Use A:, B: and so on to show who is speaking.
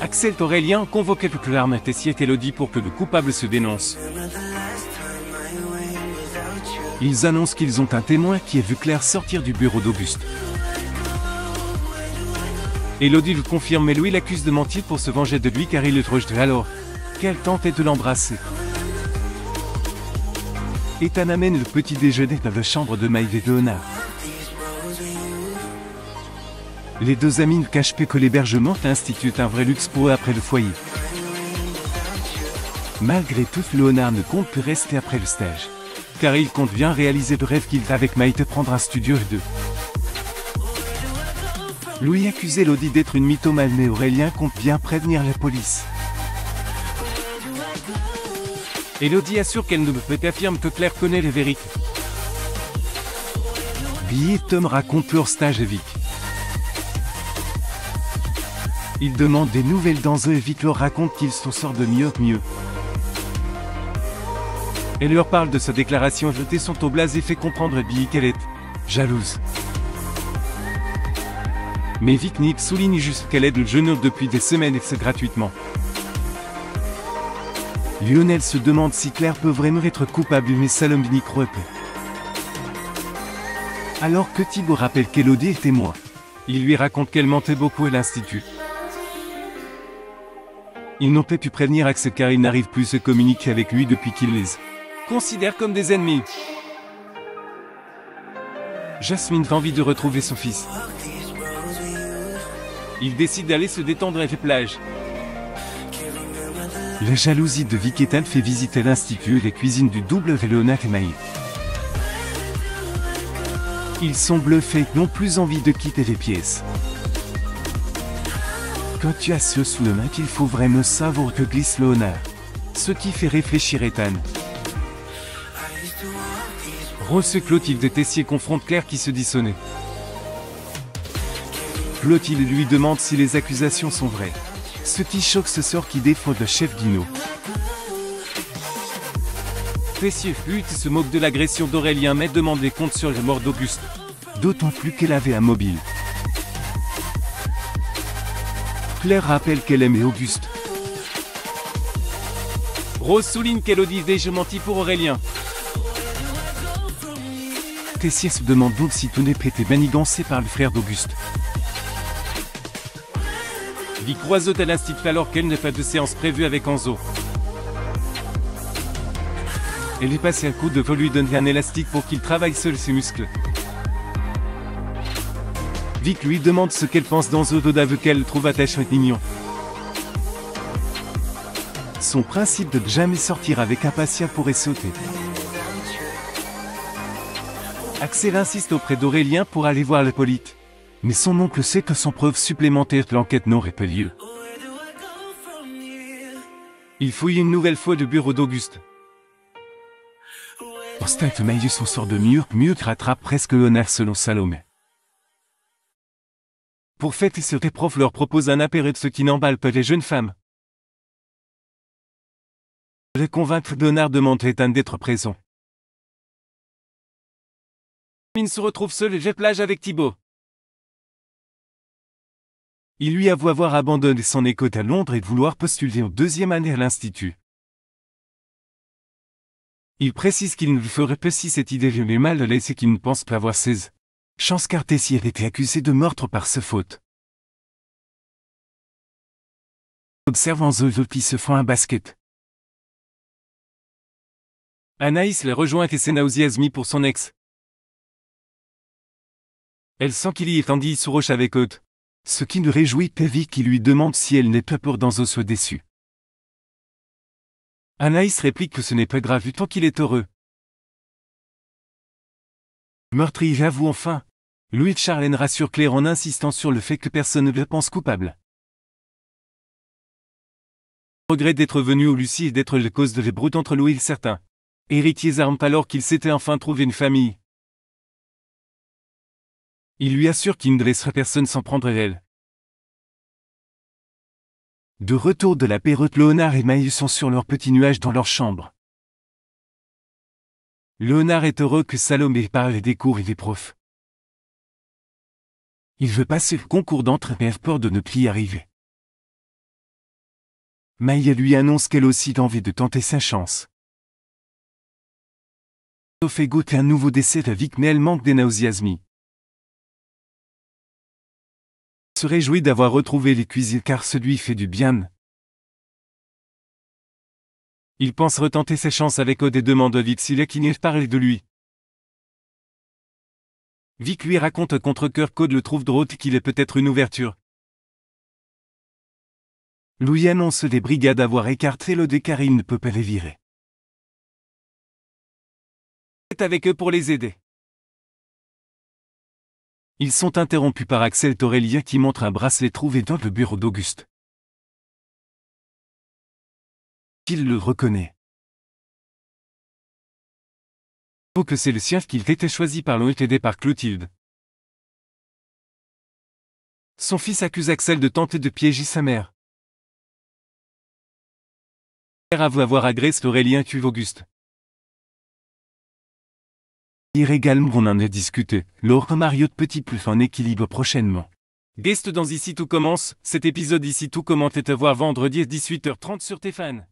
A: Axel Aurélien convoque avec l'arme Tessier et Elodie pour que le coupable se dénonce. Ils annoncent qu'ils ont un témoin qui a vu Claire sortir du bureau d'Auguste. Elodie le confirme mais Louis l'accuse de mentir pour se venger de lui car il le rejette alors qu'elle tentait de l'embrasser? Ethan amène le petit déjeuner dans la chambre de Maïve et Léonard. Les deux amis ne cachent pas que l'hébergement institue un vrai luxe pour eux après le foyer. Malgré tout, Léonard ne compte plus rester après le stage. Car il compte bien réaliser le rêve qu'il a avec Maïte prendre un studio de deux. Louis accuse Elodie d'être une mythomane mais Aurélien compte bien prévenir la police. Elodie assure qu'elle ne peut affirme que Claire connaît les vérités. Billy et Tom racontent leur stage à. Ils demandent des nouvelles dans eux et Vic leur raconte qu'ils s'en sort de mieux que mieux. Elle leur parle de sa déclaration jetée son taux et fait comprendre à Billy qu'elle est jalouse. Mais Vic Nick souligne juste qu'elle aide le jeune homme depuis des semaines et c'est gratuitement. Lionel se demande si Claire peut vraiment être coupable mais Salom n'y croit. Alors que Thibaut rappelle qu'Elodie est témoin. Il lui raconte qu'elle mentait beaucoup à l'institut. Ils n'ont pas pu prévenir Axel car ils n'arrivent plus à se communiquer avec lui depuis qu'il les considère comme des ennemis. Jasmine a envie de retrouver son fils. Il décide d'aller se détendre à la plage. La jalousie de Viketal fait visiter l'institut et les cuisines du double Léonard et Maïf. Ils sont bluffés et n'ont plus envie de quitter les pièces. Quand tu as ce sous le main il faut vraiment savoir que glisse Léonard. Ce qui fait réfléchir Ethan. Rose Clotilde Tessier confronte Claire qui se dissonnait. Clotilde lui demande si les accusations sont vraies. Ce qui choque ce sort qui défend le chef Guino. Tessier lutte se moque de l'agression d'Aurélien mais demande des comptes sur la mort d'Auguste. D'autant plus qu'elle avait un mobile. Claire rappelle qu'elle aimait Auguste. Rose souligne qu'elle dit déjà menti pour Aurélien. Tessier se demande donc si tout n'est pas été manigancé par le frère d'Auguste. Vie croiseau à l'institut alors qu'elle n'a pas de séance prévue avec Anzo. Elle est passée un coup de vol lui donner un élastique pour qu'il travaille seul ses muscles. Vic lui demande ce qu'elle pense d'Anzo Doda veut qu'elle trouve attachant mignon. Son principe de jamais sortir avec Apatia pourrait sauter. Axel insiste auprès d'Aurélien pour aller voir l'Hippolyte. Mais son oncle sait que sans preuve supplémentaire l'enquête n'aurait pas lieu. Il fouille une nouvelle fois le bureau d'Auguste. Austin et Maïus sort de mur, mieux rattrape presque l'honneur selon Salomé. Pour fêter ce prof leur propose un ce qui n'emballe pas les jeunes femmes. Les convaincre Donard demande Ethan d'être présent. Min se retrouve seul et jette plage avec Thibaut. Il lui avoue avoir abandonné son école à Londres et vouloir postuler en deuxième année à l'Institut. Il précise qu'il ne ferait pas si cette idée lui met mal à l'aise et qu'il ne pense pas avoir 16 chances car Tessier été accusé de meurtre par ce faute. Observant Zozopi se font un basket. Anaïs les rejoint et s'enthousiasme pour son ex. Elle sent qu'il y est Andy sous roche avec eux. Ce qui ne réjouit Pevi qui lui demande si elle n'est pas peur d'Anzo soit déçu. Anaïs réplique que ce n'est pas grave tant qu'il est heureux. Meurtrier avoue enfin. Louis Charlène rassure Claire en insistant sur le fait que personne ne le pense coupable. Regrette d'être venu au Lucie et d'être la cause de l'ébroute entre Louis et certains. Héritiers arment alors qu'il s'était enfin trouvé une famille. Il lui assure qu'il ne laissera personne s'en prendre elle. De retour de la perrotte, Léonard et Maïus sont sur leur petit nuage dans leur chambre. Léonard est heureux que Salomé parle des cours et des profs. Il veut passer le concours d'entre et peur de ne plus y arriver. Maya lui annonce qu'elle aussi a envie de tenter sa chance. fait goûter un nouveau décès mais elle manque. Se réjouit d'avoir retrouvé les cuisines car celui fait du bien. Il pense retenter ses chances avec Aude et demande à est qui parler de lui. Vic lui raconte contre cœur qu'Aude le trouve drôle qu'il est peut-être une ouverture. Louis annonce des brigades avoir écarté le car il ne peut pas les virer. C'est avec eux pour les aider. Ils sont interrompus par Axel Torellia qui montre un bracelet trouvé dans le bureau d'Auguste. Il le reconnaît. Que c'est le sien qu'il était choisi par l'OIT aidé par Clotilde. Son fils accuse Axel de tenter de piéger sa mère. Père avoue avoir agressé Aurélien cuve Auguste. également on en a discuté, Laure Mario de Petit Plus en équilibre prochainement. Guest dans Ici Tout Commence, cet épisode Ici Tout Comment est à voir vendredi à 18h30 sur Téphane.